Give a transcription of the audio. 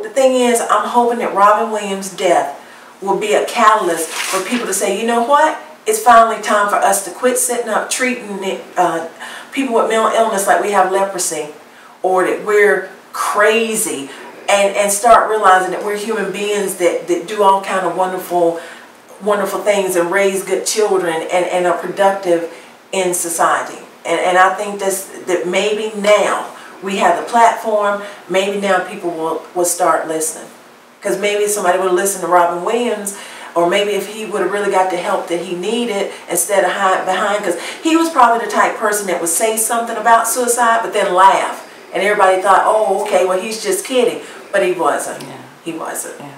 The thing is, I'm hoping that Robin Williams' death will be a catalyst for people to say, you know what? It's finally time for us to quit sitting up treating it, uh, people with mental illness like we have leprosy or that we're crazy and, and start realizing that we're human beings that, that do all kind of wonderful wonderful things and raise good children and, and are productive in society. And, and I think this, that maybe now we have the platform, maybe now people will, will start listening. Because maybe somebody would listen to Robin Williams, or maybe if he would have really got the help that he needed instead of hiding behind, because he was probably the type person that would say something about suicide but then laugh. And everybody thought, oh, okay, well, he's just kidding. But he wasn't. Yeah. He wasn't. Yeah.